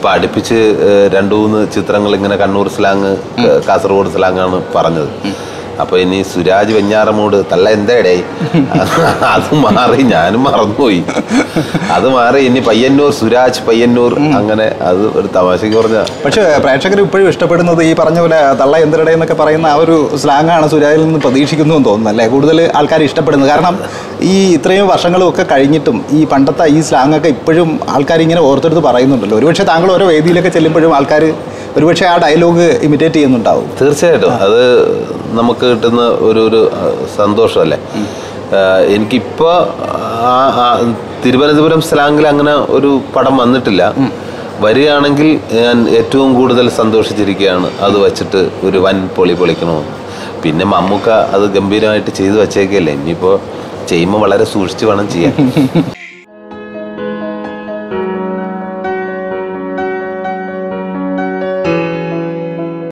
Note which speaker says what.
Speaker 1: ഇപ്പൊ അടുപ്പിച്ച് രണ്ടു മൂന്ന് ചിത്രങ്ങൾ ഇങ്ങനെ കണ്ണൂർ സ്ലാങ് കാസർഗോഡ് കാസർഗോഡ് സ്ലാങ്ങാണ് പറഞ്ഞത്. അപ്പൊ ഇനി സുരാജ് വെഞ്ഞാറമൂട് തല്ല എന്തേടേ? അത് മാറി ഞാനും മറന്നുപോയി. അത് മാറി ഇനി പയ്യന്നൂർ സുരാജ് പയ്യന്നൂർ അങ്ങനെ അത് ഒരു തമാശക്ക് പറഞ്ഞ
Speaker 2: പക്ഷേ പ്രേക്ഷകർ ഇപ്പോഴും ഇഷ്ടപ്പെടുന്നത് ഈ പറഞ്ഞ പോലെ തള്ള എന്തിരടെ എന്നൊക്കെ പറയുന്ന ആ ഒരു സ്ലാങ് ആണ് സുരാജിൽ നിന്ന് പ്രതീക്ഷിക്കുന്നു എന്ന് തോന്നുന്നു അല്ലേ? കൂടുതൽ ആൾക്കാർ ഇഷ്ടപ്പെടുന്നു കാരണം ഈ ഇത്രയും വർഷങ്ങളും ഒക്കെ കഴിഞ്ഞിട്ടും ഈ പണ്ടത്തെ ഈ സ്ലാങ് ഒക്കെ ഇപ്പോഴും ആൾക്കാർ ഇങ്ങനെ ഓർത്തെടുത്ത് പറയുന്നുണ്ടല്ലോ. ഒരുപക്ഷെ താങ്കൾ ഓരോ വേദിയിലൊക്കെ ചെല്ലുമ്പോഴും ആൾക്കാർ ഒരുപക്ഷെ ആ ഡയലോഗ് ഇമിറ്റേറ്റ് ചെയ്യുന്നുണ്ടാവും.
Speaker 1: തീർച്ചയായിട്ടും. അത് നമുക്ക് കിട്ടുന്ന ഒരു ഒരു സന്തോഷമല്ലേ? എനിക്കിപ്പോൾ തിരുവനന്തപുരം സ്ലാങ്ങിൽ അങ്ങനെ ഒരു പടം വന്നിട്ടില്ല. വരികയാണെങ്കിൽ ഞാൻ ഏറ്റവും കൂടുതൽ സന്തോഷിച്ചിരിക്കുകയാണ്. അത് വച്ചിട്ട് ഒരു വൻ പൊളി പൊളിക്കണമെന്ന്. പിന്നെ മമ്മൂക്ക അത് ഗംഭീരമായിട്ട് ചെയ്തു വച്ചേക്കല്ലേ? ഇനിയിപ്പോൾ ചെയ്യുമ്പോൾ വളരെ സൂക്ഷിച്ച് വേണം ചെയ്യാൻ.